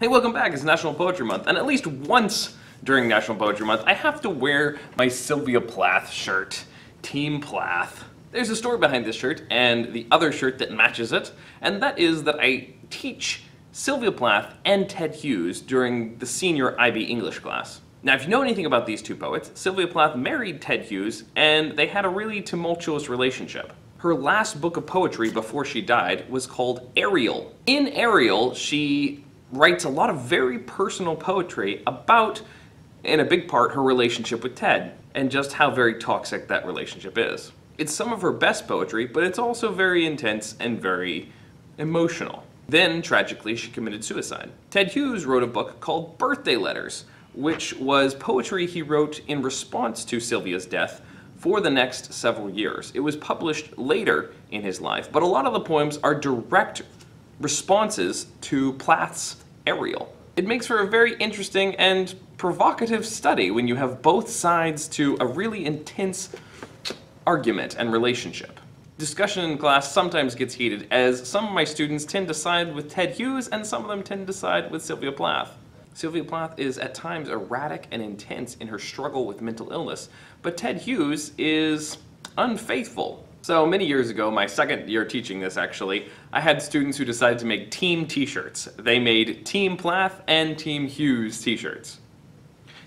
Hey, welcome back. It's National Poetry Month, and at least once during National Poetry Month, I have to wear my Sylvia Plath shirt. Team Plath. There's a story behind this shirt and the other shirt that matches it, and that is that I teach Sylvia Plath and Ted Hughes during the senior IB English class. Now, if you know anything about these two poets, Sylvia Plath married Ted Hughes, and they had a really tumultuous relationship. Her last book of poetry before she died was called Ariel. In Ariel, she writes a lot of very personal poetry about, in a big part, her relationship with Ted and just how very toxic that relationship is. It's some of her best poetry, but it's also very intense and very emotional. Then, tragically, she committed suicide. Ted Hughes wrote a book called Birthday Letters, which was poetry he wrote in response to Sylvia's death for the next several years. It was published later in his life, but a lot of the poems are direct responses to Plath's Ariel. It makes for a very interesting and provocative study when you have both sides to a really intense argument and relationship. Discussion in class sometimes gets heated as some of my students tend to side with Ted Hughes and some of them tend to side with Sylvia Plath. Sylvia Plath is at times erratic and intense in her struggle with mental illness, but Ted Hughes is unfaithful so many years ago, my second year teaching this actually, I had students who decided to make team t-shirts. They made Team Plath and Team Hughes t-shirts.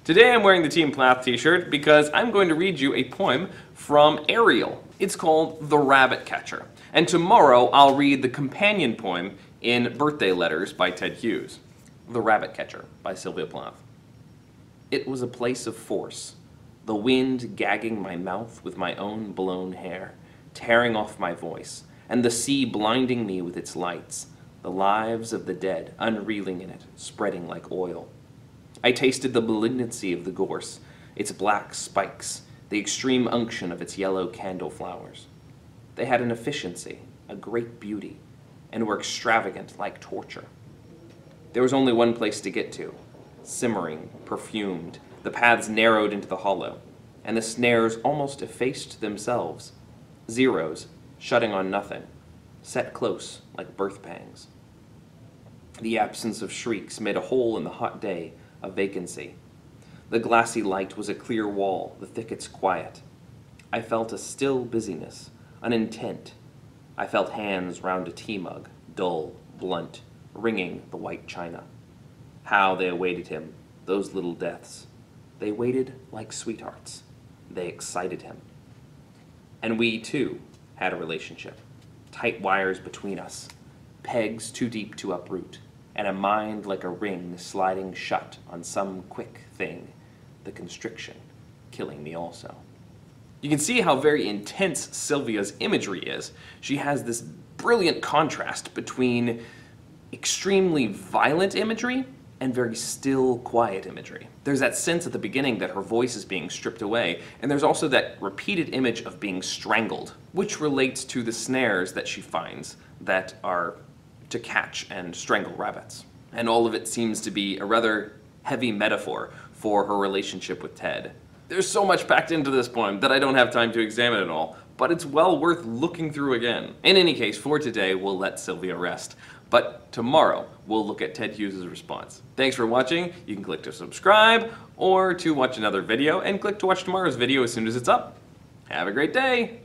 Today I'm wearing the Team Plath t-shirt because I'm going to read you a poem from Ariel. It's called The Rabbit Catcher. And tomorrow I'll read the companion poem in Birthday Letters by Ted Hughes. The Rabbit Catcher by Sylvia Plath. It was a place of force, the wind gagging my mouth with my own blown hair tearing off my voice, and the sea blinding me with its lights, the lives of the dead unreeling in it, spreading like oil. I tasted the malignancy of the gorse, its black spikes, the extreme unction of its yellow candle flowers. They had an efficiency, a great beauty, and were extravagant like torture. There was only one place to get to, simmering, perfumed, the paths narrowed into the hollow, and the snares almost effaced themselves, zeros, shutting on nothing, set close like birth pangs. The absence of shrieks made a hole in the hot day a vacancy. The glassy light was a clear wall, the thickets quiet. I felt a still busyness, an intent. I felt hands round a tea mug, dull, blunt, ringing the white china. How they awaited him, those little deaths. They waited like sweethearts. They excited him. And we, too, had a relationship. Tight wires between us, pegs too deep to uproot, and a mind like a ring sliding shut on some quick thing, the constriction, killing me also. You can see how very intense Sylvia's imagery is. She has this brilliant contrast between extremely violent imagery and very still, quiet imagery. There's that sense at the beginning that her voice is being stripped away, and there's also that repeated image of being strangled, which relates to the snares that she finds that are to catch and strangle rabbits. And all of it seems to be a rather heavy metaphor for her relationship with Ted. There's so much packed into this poem that I don't have time to examine it all, but it's well worth looking through again. In any case, for today, we'll let Sylvia rest. But tomorrow, we'll look at Ted Hughes' response. Thanks for watching. You can click to subscribe or to watch another video and click to watch tomorrow's video as soon as it's up. Have a great day!